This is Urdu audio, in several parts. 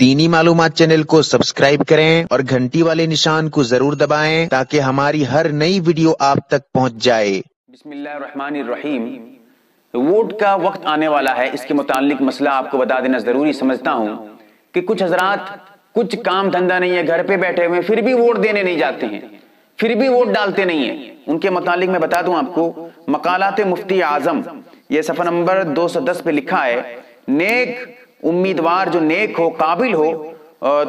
دینی معلومات چینل کو سبسکرائب کریں اور گھنٹی والے نشان کو ضرور دبائیں تاکہ ہماری ہر نئی ویڈیو آپ تک پہنچ جائے۔ بسم اللہ الرحمن الرحیم۔ ووٹ کا وقت آنے والا ہے۔ اس کے متعلق مسئلہ آپ کو بتا دینا ضروری سمجھتا ہوں کہ کچھ حضرات کچھ کام دھندہ نہیں ہے، گھر پہ بیٹھے ہوئے پھر بھی ووٹ دینے نہیں جاتے ہیں۔ پھر بھی ووٹ ڈالتے نہیں ہیں۔ ان کے متعلق میں بتا دوں آپ کو، مقالات مفتی اعظم، یہ صفحہ نمبر دو سو دس پہ لکھا ہے، نیک امیدوار جو نیک ہو، قابل ہو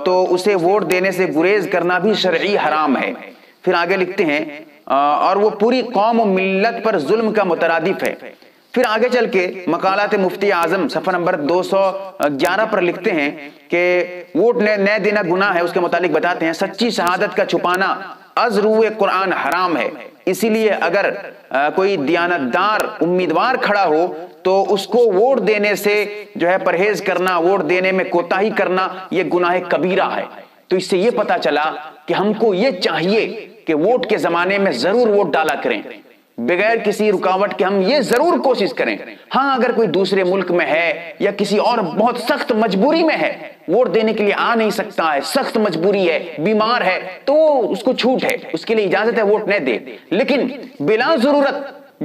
تو اسے ووٹ دینے سے گریز کرنا بھی شرعی حرام ہے۔ پھر آگے لکھتے ہیں اور وہ پوری قوم و ملت پر ظلم کا مترادف ہے۔ پھر آگے چل کے مقالات مفتی اعظم صفحہ نمبر دو سو گیارہ پر لکھتے ہیں کہ ووٹ نئے دینا گناہ ہے، اس کے متعلق بتاتے ہیں۔ سچی شہادت کا چھپانا از روح قرآن حرام ہے۔ اسی لیے اگر کوئی دیانتدار، امیدوار کھڑا ہو، تو اس کو ووٹ دینے سے جو ہے پرہیز کرنا، ووٹ دینے میں کوتاہی کرنا، یہ گناہ کبیرہ ہے۔ تو اس سے یہ پتا چلا کہ ہم کو یہ چاہیے کہ ووٹ کے زمانے میں ضرور ووٹ ڈالا کریں۔ بغیر کسی رکاوٹ کے ہم یہ ضرور کوشش کریں ہاں اگر کوئی دوسرے ملک میں ہے یا کسی اور بہت سخت مجبوری میں ہے، ووٹ دینے کے لیے آ نہیں سکتا ہے، سخت مجبوری ہے، بیمار ہے، تو اس کو چھوٹ ہے، اس کے لیے اجازت ہے، ووٹ نہیں دے۔ لیکن بلا ضرورت،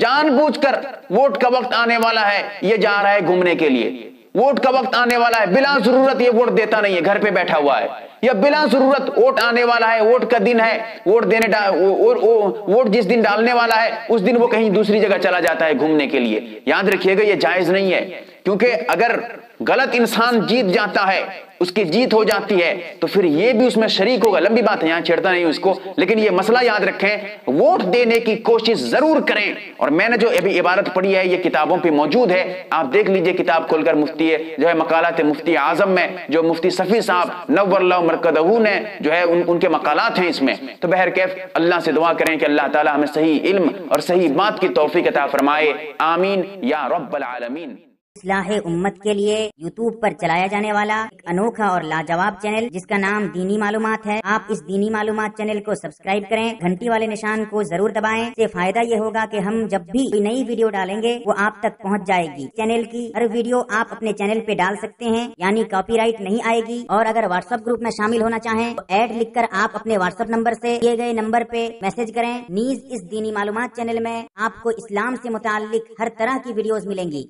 جان بوجھ کر ووٹ کا وقت آنے والا ہے، یہ جا رہا ہے گھومنے کے لیے۔ ووٹ کا وقت آنے والا ہے۔ بلا ضرورت یہ ووٹ دیتا نہیں ہے، گھر پہ بیٹھا ہوا ہے۔ یا بلا ضرورت ووٹ آنے والا ہے، ووٹ کا دن ہے۔ ووٹ دینے ووٹ جس دن ڈالنے والا ہے، اس دن وہ کہیں دوسری جگہ چلا جاتا ہے گھومنے کے لیے۔ یاد رکھیے گا، یہ جائز نہیں ہے۔ کیونکہ اگر غلط انسان جیت جاتا ہے اس کی جیت ہو جاتی ہے تو پھر یہ بھی اس میں شریک ہوگا۔ لمبی بات ہے یہاں چھیڑتا نہیں اس کو لیکن یہ مسئلہ یاد رکھیں ووٹ دینے کی کوشش ضرور کریں۔ اور میں نے جو ابھی عبارت پڑھی ہے یہ کتابوں پہ موجود ہے۔ آپ دیکھ لیجیے کتاب کھول کر مفتی ہے جو ہے مقالات مفتی اعظم میں جو مفتی صفی صاحب نور اللہ مرکدہو نے جو ہے ان, ان کے مقالات ہیں اس میں۔ تو بہر کیف اللہ سے دعا کریں کہ اللہ تعالی ہمیں صحیح علم اور صحیح بات کی توفیق عطا فرمائے۔ آمین۔ یا رب العالمین۔ اصلاح امت کے لیے یوٹیوب پر چلایا جانے والا ایک انوکھا اور لاجواب چینل، جس کا نام دینی معلومات ہے۔ آپ اس دینی معلومات چینل کو سبسکرائب کریں۔ گھنٹی والے نشان کو ضرور دبائیں۔ سے فائدہ یہ ہوگا کہ ہم جب بھی کوئی نئی ویڈیو ڈالیں گے، وہ آپ تک پہنچ جائے گی۔ چینل کی ہر ویڈیو آپ اپنے چینل پہ ڈال سکتے ہیں یعنی کاپی رائٹ نہیں آئے گی۔ اور اگر واٹس ایپ گروپ میں شامل ہونا چاہیں، تو ایڈ لکھ کر آپ اپنے واٹس ایپ نمبر سے دیے گئے نمبر پہ میسج کریں۔ نیز اس دینی معلومات چینل میں آپ کو اسلام سے متعلق ہر طرح کی ویڈیوز ملیں گی۔